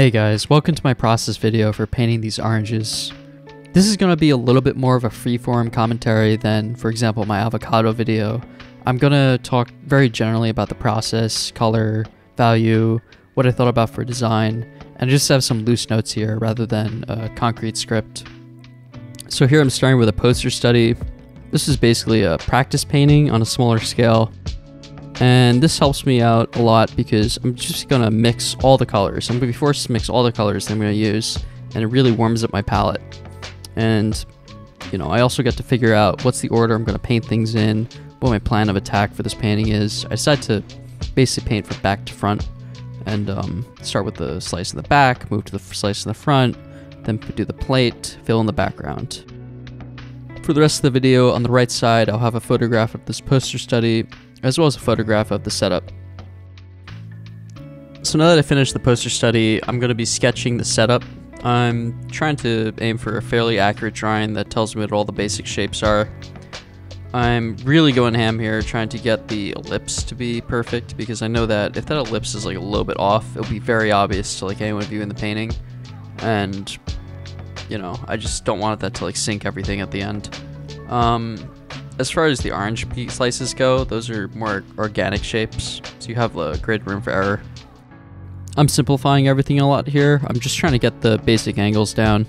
Hey guys, welcome to my process video for painting these oranges. This is going to be a little bit more of a freeform commentary than, for example, my avocado video. I'm going to talk very generally about the process, color, value, what I thought about for design, and just have some loose notes here rather than a concrete script. So here I'm starting with a poster study. This is basically a practice painting on a smaller scale. And this helps me out a lot because I'm just to mix all the colors. I'm to be forced to mix all the colors that I'm to use. And it really warms up my palette. And, you know, I also get to figure out what's the order I'm to paint things in, what my plan of attack for this painting is. I decided to basically paint from back to front and um, start with the slice in the back, move to the slice in the front, then do the plate, fill in the background. For the rest of the video, on the right side, I'll have a photograph of this poster study as well as a photograph of the setup. So now that I finished the poster study, I'm going to be sketching the setup. I'm trying to aim for a fairly accurate drawing that tells me what all the basic shapes are. I'm really going ham here trying to get the ellipse to be perfect because I know that if that ellipse is like a little bit off, it'll be very obvious to like anyone viewing the painting. And, you know, I just don't want that to like sink everything at the end. Um, as far as the orange slices go, those are more organic shapes, so you have a great room for error. I'm simplifying everything a lot here. I'm just trying to get the basic angles down.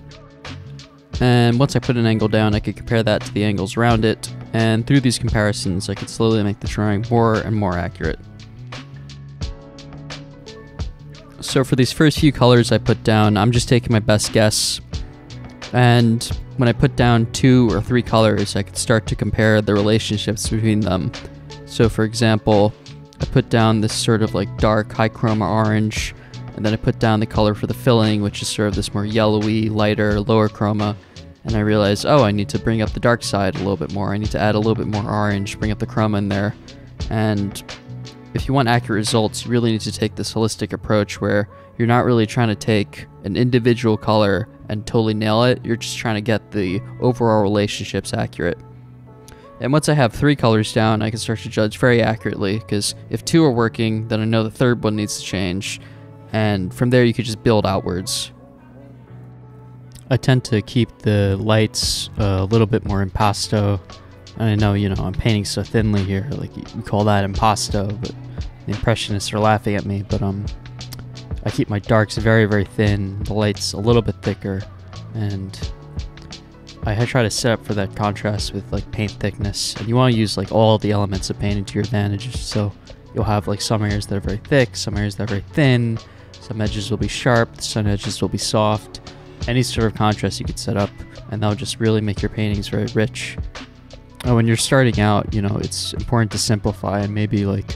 And once I put an angle down, I could compare that to the angles around it, and through these comparisons, I could slowly make the drawing more and more accurate. So for these first few colors I put down, I'm just taking my best guess. And when I put down two or three colors, I could start to compare the relationships between them. So for example, I put down this sort of like dark high chroma orange, and then I put down the color for the filling, which is sort of this more yellowy, lighter, lower chroma. And I realized, oh, I need to bring up the dark side a little bit more. I need to add a little bit more orange, bring up the chroma in there. And if you want accurate results, you really need to take this holistic approach where you're not really trying to take an individual color and totally nail it. You're just trying to get the overall relationships accurate. And once I have three colors down, I can start to judge very accurately because if two are working, then I know the third one needs to change. And from there, you could just build outwards. I tend to keep the lights a little bit more impasto. I know, you know, I'm painting so thinly here, like you call that impasto, but the impressionists are laughing at me, but um, I keep my darks very, very thin, the lights a little bit thicker, and I try to set up for that contrast with like paint thickness. And you want to use like all the elements of painting to your advantage. So you'll have like some areas that are very thick, some areas that are very thin, some edges will be sharp, some edges will be soft. Any sort of contrast you could set up, and that'll just really make your paintings very rich. And when you're starting out, you know, it's important to simplify and maybe like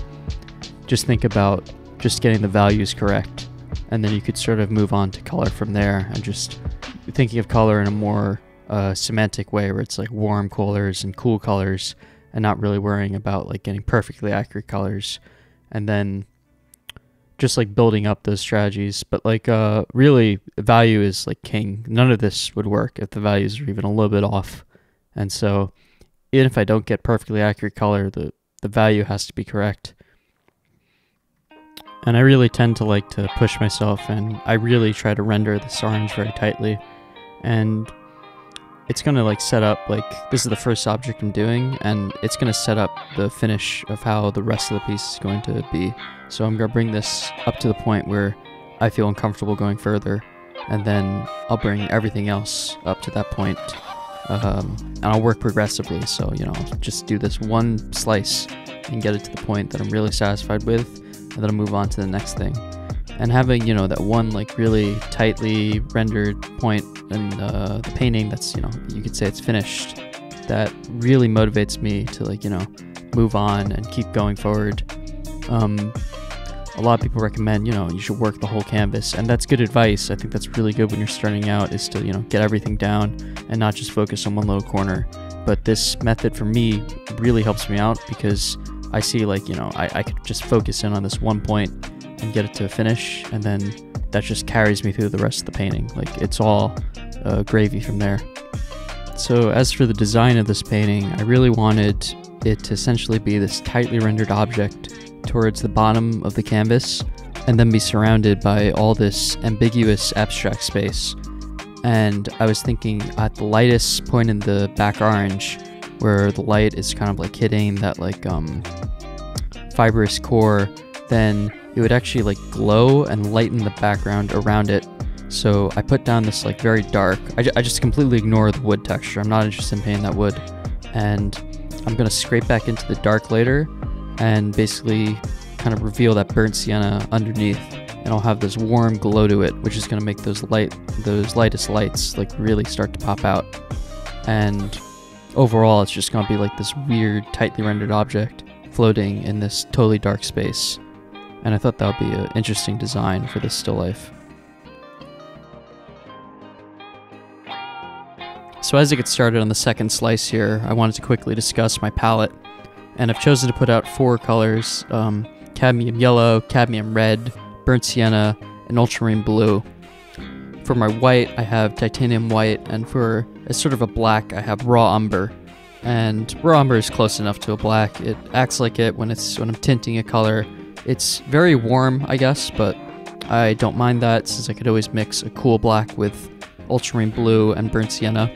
just think about just getting the values correct and then you could sort of move on to color from there. And just thinking of color in a more uh, semantic way where it's like warm colors and cool colors and not really worrying about like getting perfectly accurate colors. And then just like building up those strategies. But like uh really value is like king. None of this would work if the values are even a little bit off. And so even if i don't get perfectly accurate color the the value has to be correct and I really tend to like to push myself and I really try to render this orange very tightly. And it's going to like set up like this is the first object I'm doing and it's going to set up the finish of how the rest of the piece is going to be. So I'm going to bring this up to the point where I feel uncomfortable going further and then I'll bring everything else up to that point. Um, and I'll work progressively. So, you know, just do this one slice and get it to the point that I'm really satisfied with and then I'll move on to the next thing. And having, you know, that one like really tightly rendered point in uh, the painting that's, you know, you could say it's finished, that really motivates me to like, you know, move on and keep going forward. Um, a lot of people recommend, you know, you should work the whole canvas, and that's good advice. I think that's really good when you're starting out is to, you know, get everything down and not just focus on one little corner. But this method for me really helps me out because I see like, you know, I, I could just focus in on this one point and get it to a finish, and then that just carries me through the rest of the painting. Like, it's all uh, gravy from there. So, as for the design of this painting, I really wanted it to essentially be this tightly rendered object towards the bottom of the canvas, and then be surrounded by all this ambiguous abstract space. And I was thinking at the lightest point in the back orange, where the light is kind of like hitting that like um, fibrous core, then it would actually like glow and lighten the background around it. So I put down this like very dark, I, I just completely ignore the wood texture. I'm not interested in painting that wood. And I'm gonna scrape back into the dark later and basically kind of reveal that burnt sienna underneath and I'll have this warm glow to it, which is going to make those light, those lightest lights like really start to pop out. And overall, it's just to be like this weird, tightly rendered object floating in this totally dark space. And I thought that would be an interesting design for this still life. So as I get started on the second slice here, I wanted to quickly discuss my palette. And I've chosen to put out four colors, um, cadmium yellow, cadmium red, burnt sienna, and ultramarine blue. For my white, I have titanium white, and for a sort of a black, I have raw umber. And raw umber is close enough to a black. It acts like it when it's when I'm tinting a color. It's very warm, I guess, but I don't mind that since I could always mix a cool black with ultramarine blue and burnt sienna.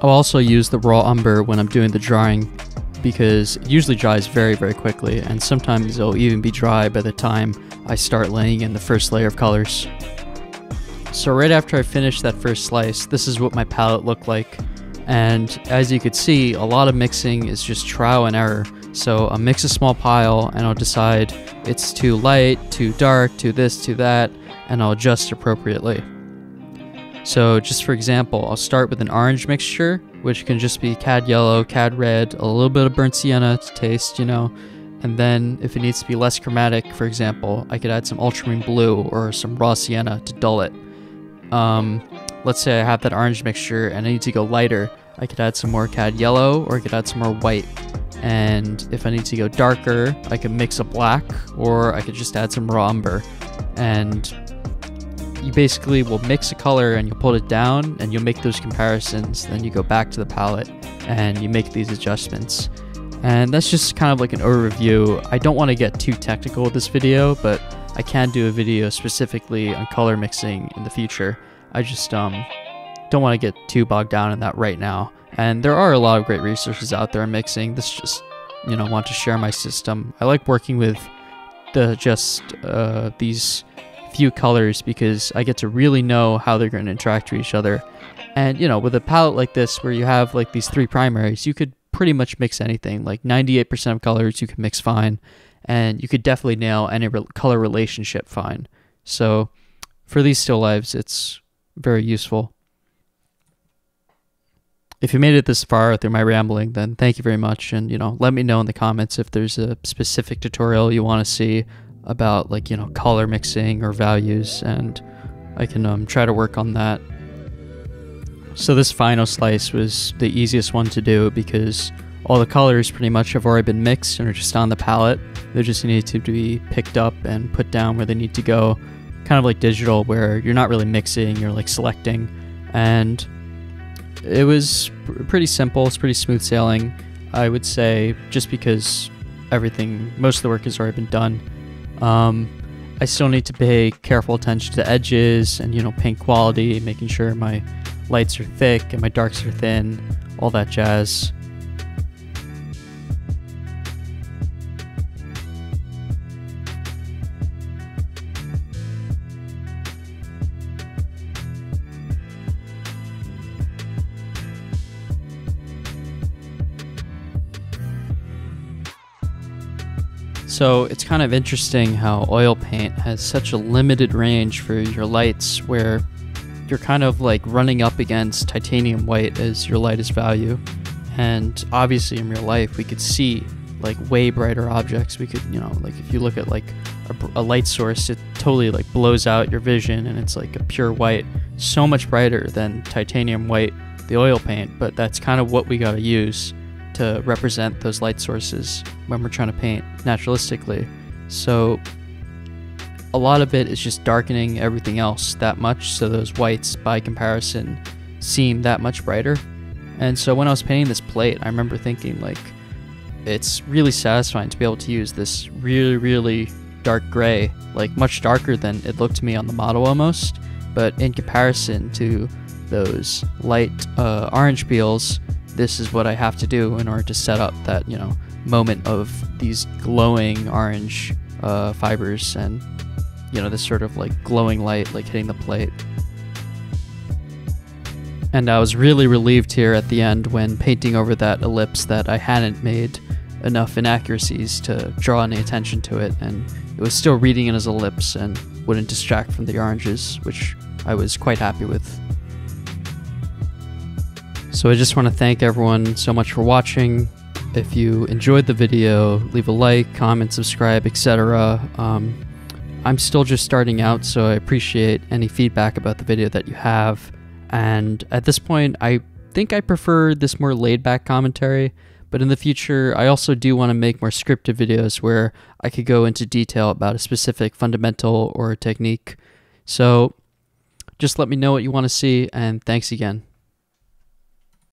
I'll also use the raw umber when I'm doing the drawing because it usually dries very, very quickly, and sometimes it'll even be dry by the time I start laying in the first layer of colors. So right after I finished that first slice, this is what my palette looked like. And as you could see, a lot of mixing is just trial and error. So I'll mix a small pile and I'll decide it's too light, too dark, too this, too that, and I'll adjust appropriately. So just for example, I'll start with an orange mixture, which can just be cad yellow, cad red, a little bit of burnt sienna to taste, you know. And then if it needs to be less chromatic, for example, I could add some ultramarine blue or some raw sienna to dull it. Um, let's say I have that orange mixture and I need to go lighter, I could add some more cad yellow or I could add some more white. And if I need to go darker, I could mix a black or I could just add some raw umber. And you basically will mix a color and you'll pull it down and you'll make those comparisons. Then you go back to the palette and you make these adjustments. And that's just kind of like an overview. I don't want to get too technical with this video, but I can do a video specifically on color mixing in the future. I just um, don't want to get too bogged down in that right now. And there are a lot of great resources out there on mixing. This just, you know, want to share my system. I like working with the just uh, these few colors because I get to really know how they're going to interact with each other. And, you know, with a palette like this where you have like these three primaries, you could pretty much mix anything. Like 98% of colors you can mix fine. And you could definitely nail any re- color relationship fine. So for these still lives, it's very useful. If you made it this far through my rambling, then thank you very much. And, you know, let me know in the comments if there's a specific tutorial you want to see about like you know color mixing or values and I can um, try to work on that. So this final slice was the easiest one to do because all the colors pretty much have already been mixed and are just on the palette. They just need to be picked up and put down where they need to go. Kind of like digital where you're not really mixing, you're like selecting. And it was pretty simple, it's pretty smooth sailing. I would say just because everything, most of the work has already been done. Um, I still need to pay careful attention to the edges and, you know, paint quality, making sure my lights are thick and my darks are thin, all that jazz. So it's kind of interesting how oil paint has such a limited range for your lights where you're kind of like running up against titanium white as your lightest value. And obviously in real life we could see like way brighter objects. We could, you know, like if you look at like a, a light source, it totally like blows out your vision and it's like a pure white, so much brighter than titanium white, the oil paint. But that's kind of what we got to use to represent those light sources when we're trying to paint naturalistically. So a lot of it is just darkening everything else that much so those whites by comparison seem that much brighter. And so when I was painting this plate, I remember thinking like it's really satisfying to be able to use this really really dark gray, like much darker than it looked to me on the model almost. But in comparison to those light uh, orange peels, this is what I have to do in order to set up that, you know, moment of these glowing orange uh, fibers and, you know, this sort of like glowing light like hitting the plate. And I was really relieved here at the end when painting over that ellipse that I hadn't made enough inaccuracies to draw any attention to it, and it was still reading it as ellipse and wouldn't distract from the oranges, which I was quite happy with. So I just want to thank everyone so much for watching. If you enjoyed the video, leave a like, comment, subscribe, etc. Um, I'm still just starting out, so I appreciate any feedback about the video that you have. And at this point, I think I prefer this more laid back commentary. But in the future, I also do want to make more scripted videos where I could go into detail about a specific fundamental or technique. So just let me know what you want to see, and thanks again.